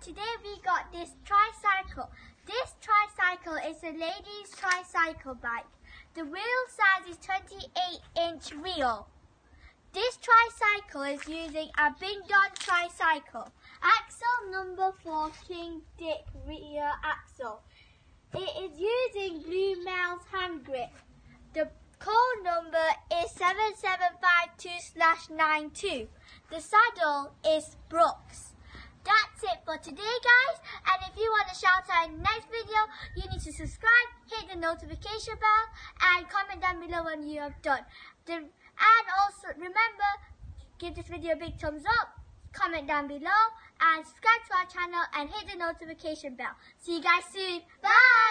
today we got this tricycle. This tricycle is a lady's tricycle bike. The wheel size is 28 inch wheel. This tricycle is using Abingdon tricycle. Axle number 14 Dick rear axle. It is using Bluemels hand grip. The code number is 7752-92. The saddle is Brooks. For today, guys. And if you want to shout out next video, you need to subscribe, hit the notification bell, and comment down below when you have done. And also, remember, give this video a big thumbs up, comment down below, and subscribe to our channel, and hit the notification bell. See you guys soon. Bye.